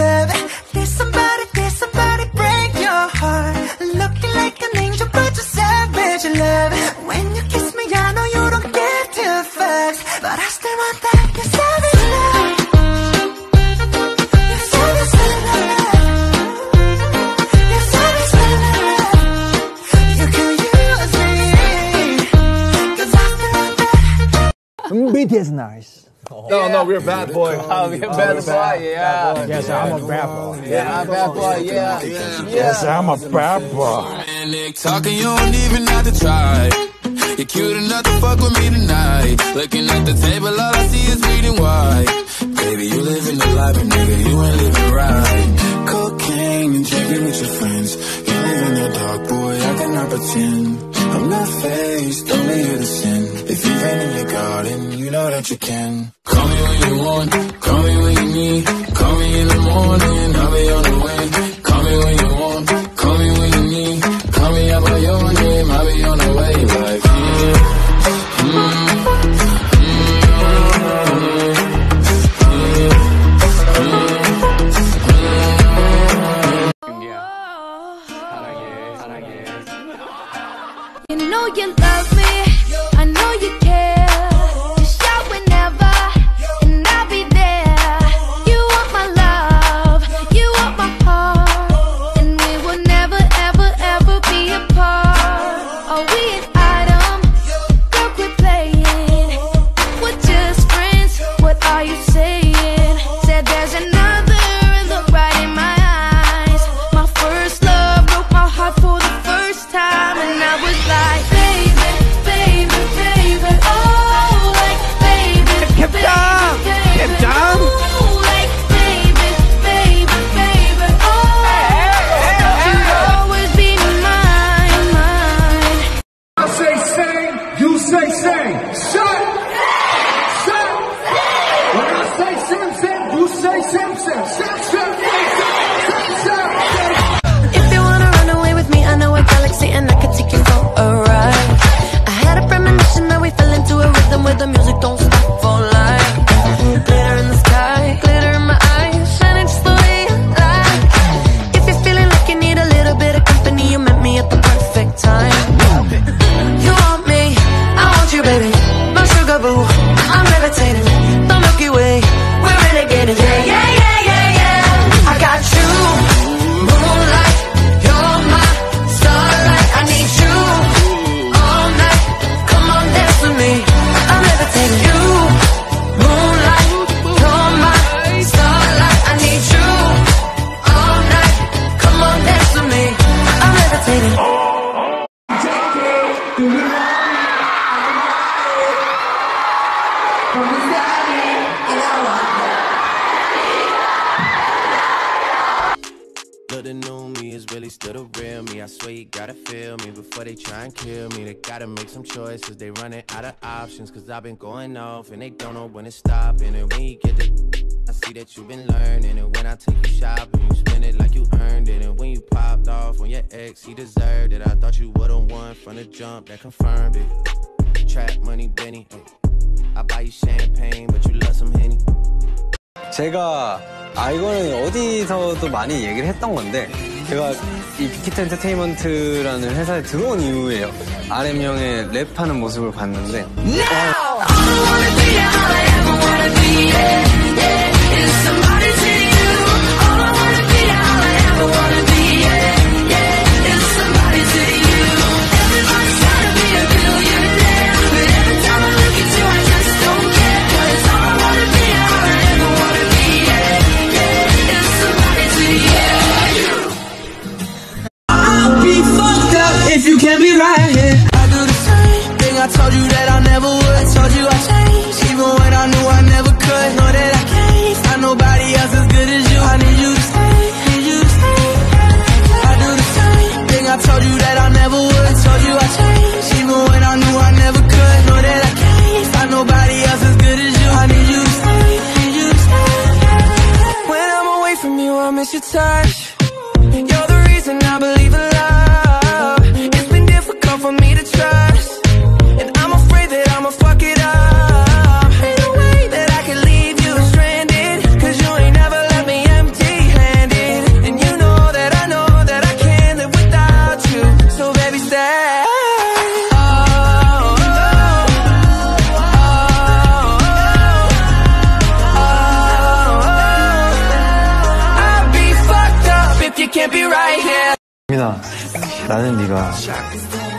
love. Did somebody, did somebody break your heart? Looking like an angel, but you're savage, love. When you kiss me, I know you don't but I still want that. You're savage, love. BTS nice. No, no, we're oh, bad boy. Oh, we're bad boy, yeah. Yes, I'm a bad boy. Yeah, I'm a bad boy, yeah. Yes, I'm a bad boy. Manic talking, you don't even have to try. You're cute enough to fuck with me tonight. Looking at the table, all I see is bleeding white. Baby, you living the life, but nigga, you ain't living right. Cocaine and drinking with your friends. You live in the dark, boy, I cannot pretend. I'm not faced, only here to sin. If you've been in your garden, you know that you can. You want, call me when you need. Call me in the morning, I'll be on the way. Call me when you want, call me when you need. Call me out by your name, I'll be on the way. Like, yeah. You know you love me. I know you care. Say Look, the new me is really still the real me. I swear you gotta feel me before they try and kill me. They gotta make some choices. They running out of options. Cause I've been going off and they don't know when to stop. And when you get the see that you've been learning. And when I take you shopping, you spend it like you earned it. And when you popped off on your ex, he deserved it. I thought you would've won from the jump that confirmed it. Trap money, Benny. I buy you champagne, but you love some Henny. 제가 아 이거는 어디서도 많이 얘기를 했던 건데 제가 이 빅히트 엔터테인먼트라는 회사에 들어온 이후에 RM 형의 랩하는 모습을 봤는데 If you can't be right here, I just wanna be a billionaire, I just do the world. I'll be fucked up if you can't be right. I do the same thing. I told you that I Even when I knew I never could. Know that I can't find nobody else as good as you. I need you to stay, need you to stay. When I'm away from you, I miss your touch. 민아, 나는 네가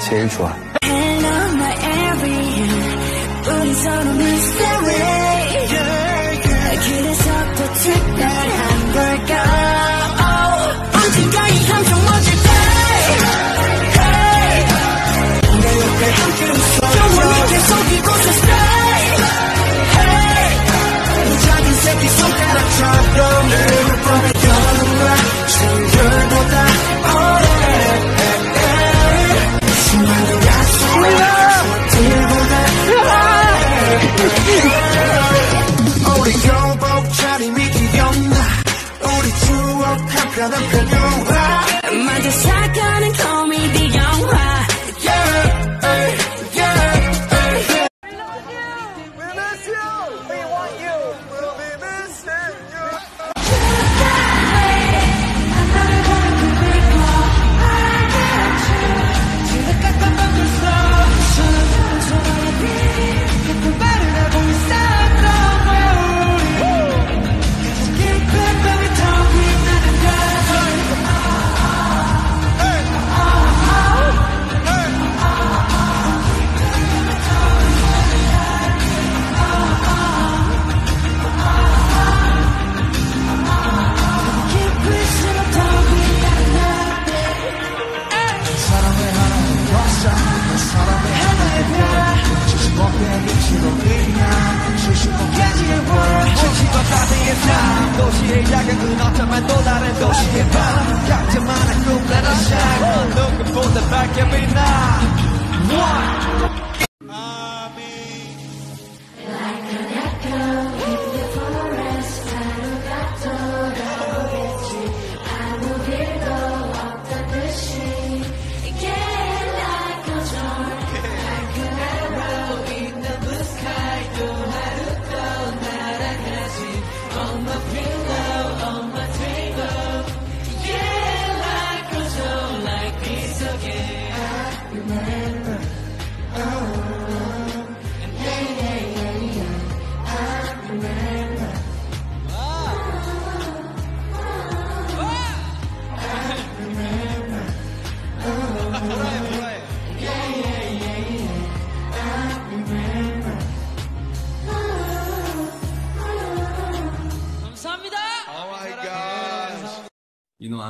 제일 좋아. 그래서 더 특별 추억 한편한 편영화 마저 사가는 코미디 영화 시의 야경은 어쩌면 또 다른 도시의 밤 각자만의 꿈 Let us shine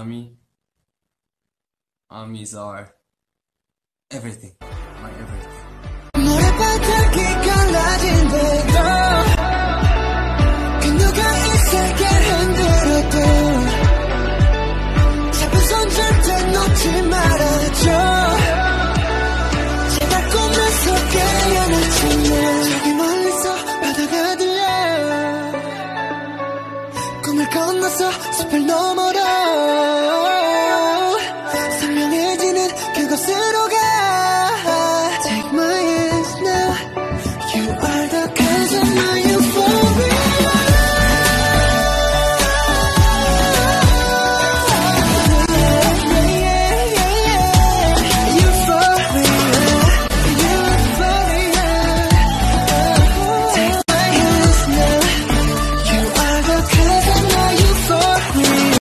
army. Amis are everything. My everything. 꿈을 건너서 숲을 넘어라